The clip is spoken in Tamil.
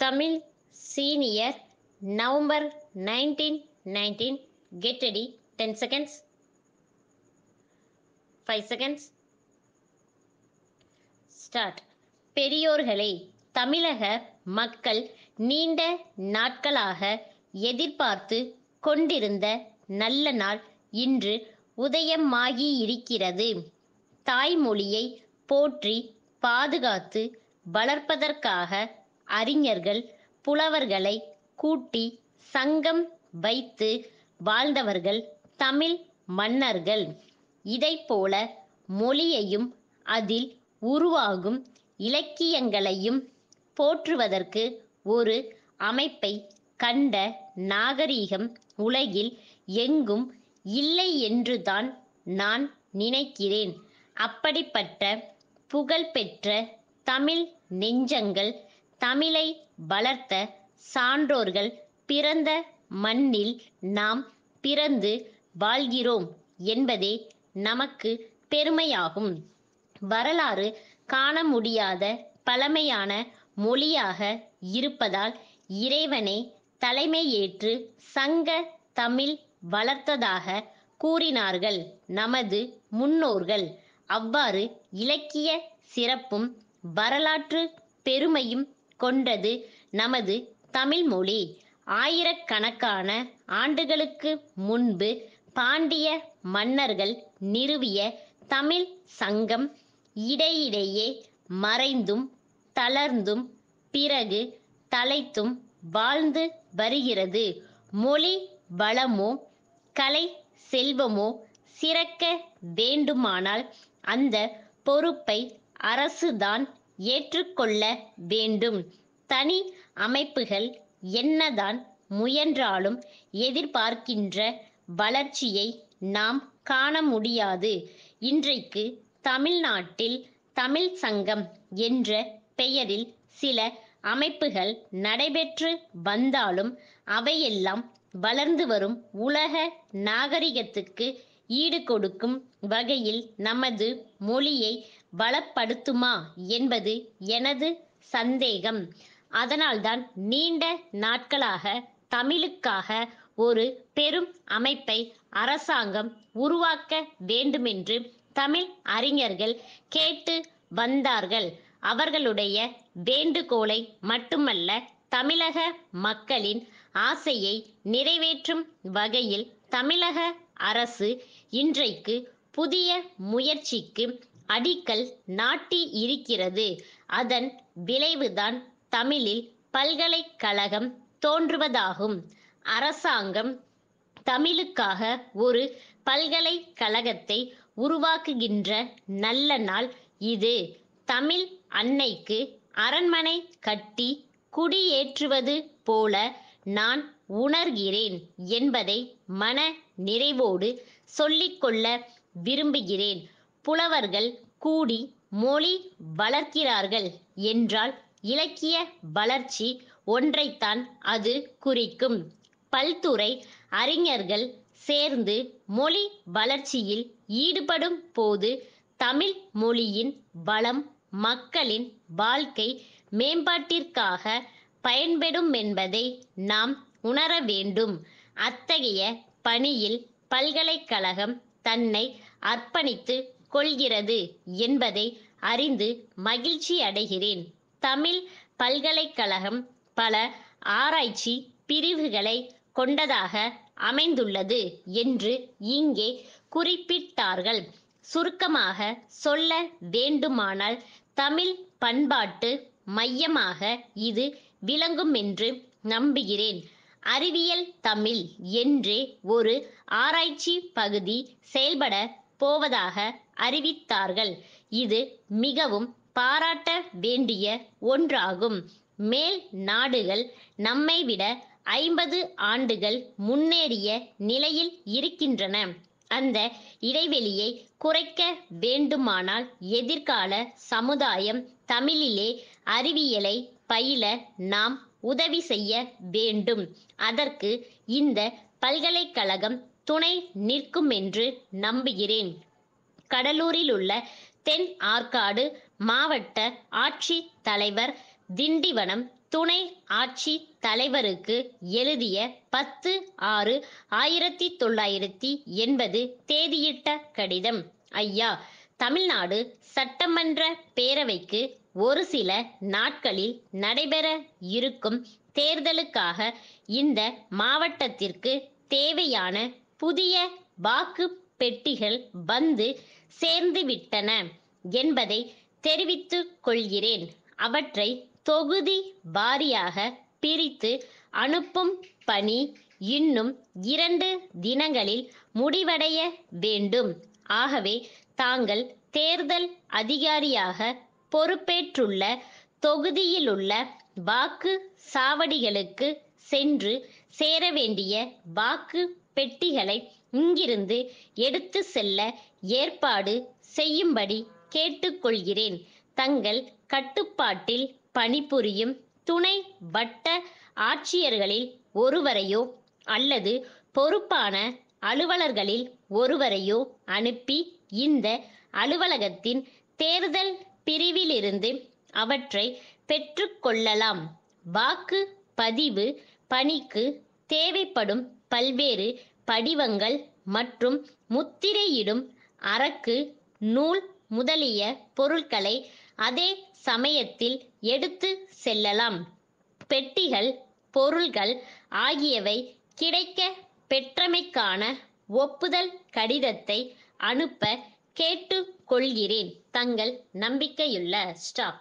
Tamil senior November nineteen nineteen get ready ten seconds five seconds start பெரியோர்களே தமிழக மக்கள் நீண்ட நாட்களாக எதிர்பார்த்து கொண்டிருந்த நல்ல நாள் இன்று உதயமாகியிருக்கிறது. தாய்மொழியை போற்றி பாதுகாத்து வளர்ப்பதற்காக அறிஞர்கள் புலவர்களை கூட்டி சங்கம் வைத்து வாழ்ந்தவர்கள் தமிழ் மன்னர்கள். இதைப்போல மொழியையும் அதில் உருவாகும் இலக்கியங்களையும் போற்றுவதற்கு ஒரு அமைப்பை கண்ட நாகரீகம் உலகில் எங்கும் இல்லை என்றுதான் நான் நினைக்கிறேன். அப்படிப்பட்ட புகழ்பெற்ற தமிழ் நெஞ்சங்கள் தமிழை வளர்த்த சான்றோர்கள் பிறந்த மண்ணில் நாம் பிறந்து வாழ்கிறோம் என்பதே நமக்கு பெருமையாகும். வரலாறு காண முடியாத பழமையான மொழியாக இருப்பதால் இறைவனை தலைமையேற்று சங்க தமிழ் வளர்த்ததாக கூறினார்கள் நமது முன்னோர்கள். அவ்வாறு இலக்கிய சிறப்பும் வரலாற்று பெருமையும் கொண்டது நமது தமிழ் மொழி. ஆயிரக்கணக்கான ஆண்டுகளுக்கு முன்பு பாண்டிய மன்னர்கள் நிறுவிய தமிழ் சங்கம் இடையிடையே மறைந்தும் தளர்ந்தும் பிறகு தலைத்தும் வாழ்ந்து வருகிறது. மொழி வளமோ கலை செல்வமோ சிறக்க வேண்டுமானால் அந்த பொறுப்பை அரசுதான் ஏற்றுக்கொள்ள வேண்டும். தனி அமைப்புகள் என்னதான் முயன்றாலும் எதிர்பார்க்கின்ற வளர்ச்சியை நாம் காண முடியாது. இன்றைக்கு தமிழ்நாட்டில் தமிழ் சங்கம் என்ற பெயரில் சில அமைப்புகள் நடைபெற்று வந்தாலும் அவையெல்லாம் வளர்ந்து வரும் உலக நாகரிகத்துக்கு ஈடு கொடுக்கும் வகையில் நமது மொழியை வளப்படுத்துமா என்பது எனது சந்தேகம். அதனால்தான் நீண்ட நாட்களாக தமிழுக்காக ஒரு பெரும் அமைப்பை அரசாங்கம் உருவாக்க வேண்டுமென்று தமிழ் அறிஞர்கள் கேட்டு வந்தார்கள். அவர்களுடைய வேண்டுகோளை மட்டுமல்ல தமிழக மக்களின் ஆசையை நிறைவேற்றும் வகையில் தமிழக அரசு இன்றைக்கு புதிய முயற்சிக்கு அடிக்கல் நாட்டி இருக்கிறது. அதன் விளைவுதான் தமிழில் பல்கலைக்கழகம் தோன்றுவதாகும். அரசாங்கம் தமிழுக்காக ஒரு பல்கலைக்கழகத்தை உருவாக்குகின்ற நல்ல நாள் இது. தமிழ் அன்னைக்கு அரண்மனை கட்டி குடியேற்றுவது போல நான் உணர்கிறேன் என்பதை மன நிறைவோடு சொல்லிக்கொள்ள விரும்புகிறேன். புலவர்கள் கூடி மொழி வளர்க்கிறார்கள் என்றால் இலக்கிய வளர்ச்சி ஒன்றைத்தான் அது குறிக்கும். பல்துறை அறிஞர்கள் சேர்ந்து மொழி வளர்ச்சியில் ஈடுபடும் போது தமிழ் மொழியின் வளம் மக்களின் வாழ்க்கை மேம்பாட்டிற்காக பயன்படும் என்பதை நாம் உணர வேண்டும். அத்தகைய பணியில் பல்கலைக்கழகம் தன்னை அர்ப்பணித்து கொள்கிறது என்பதை அறிந்து மகிழ்ச்சி அடைகிறேன். தமிழ் பல்கலைக்கழகம் பல ஆராய்ச்சி பிரிவுகளை கொண்டதாக அமைந்துள்ளது என்று இங்கே குறிப்பிட்டார்கள். சுருக்கமாக சொல்ல வேண்டுமானால் தமிழ் பண்பாட்டு மையமாக இது விளங்கும் என்று நம்புகிறேன். அறிவியல் தமிழ் என்றே ஒரு ஆராய்ச்சி பகுதி செயல்பட போவதாக அறிவித்தார்கள். இது மிகவும் பாராட்ட வேண்டிய ஒன்றாகும். மேல் நாடுகள் நம்மை விட ஐம்பது ஆண்டுகள் முன்னேறிய நிலையில் இருக்கின்றன. அந்த இடைவெளியை குறைக்க வேண்டுமானால் எதிர்கால சமுதாயம் தமிழிலே அறிவியலை பயில நாம் உதவி செய்ய வேண்டும். அதற்கு இந்த பல்கலைக்கழகம் துணை நிற்கும் என்று நம்புகிறேன். கடலூரில் உள்ள தென் ஆற்காடு மாவட்ட ஆட்சி தலைவர் திண்டிவனம் துணை ஆட்சி தலைவருக்கு எழுதிய பத்து ஆறு ஆயிரத்தி தொள்ளாயிரத்தி எண்பது தேதியிட்ட கடிதம். ஐயா தமிழ்நாடு சட்டமன்ற பேரவைக்கு ஒரு சில நாட்களில் நடைபெற இருக்கும் தேர்தலுக்காக இந்த மாவட்டத்திற்கு தேவையான புதிய வாக்கு பெட்டிகள் வந்து சேர்ந்துவிட்டன என்பதை தெரிவித்துக் கொள்கிறேன். அவற்றை தொகுதி வாரியாக பிரித்து அனுப்பும் பணி இன்னும் இரண்டு தினங்களில் முடிவடைய வேண்டும். ஆகவே தாங்கள் தேர்தல் அதிகாரியாக பொறுப்பேற்றுள்ள தொகுதியிலுள்ள வாக்கு சாவடிகளுக்கு சென்று சேர வேண்டிய வாக்கு பெட்டிகளை இங்கிருந்து எடுத்து செல்ல ஏற்பாடு செய்யும்படி கேட்டுக்கொள்கிறேன். தங்கள் கட்டுப்பாட்டில் பணிபுரியும் துணை வட்ட ஆட்சியர்களில் ஒருவரையோ அல்லது பொறுப்பான அலுவலர்களில் ஒருவரையோ அனுப்பி இந்த அலுவலகத்தின் தேர்தல் பிரிவிலிருந்து அவற்றை பெற்றுக்கொள்ளலாம். வாக்கு பதிவு பணிக்கு தேவைப்படும் பல்வேறு படிவங்கள் மற்றும் முத்திரையிடும் அரக்கு நூல் முதலிய பொருட்களை அதே சமயத்தில் எடுத்து செல்லலாம். பெட்டிகள் பொருள்கள் ஆகியவை கிடைக்க பெற்றமைக்கான ஒப்புதல் கடிதத்தை அனுப்ப கேட்டுக்கொள்கிறேன். தங்கள் நம்பிக்கையுள்ள ஸ்டாப்.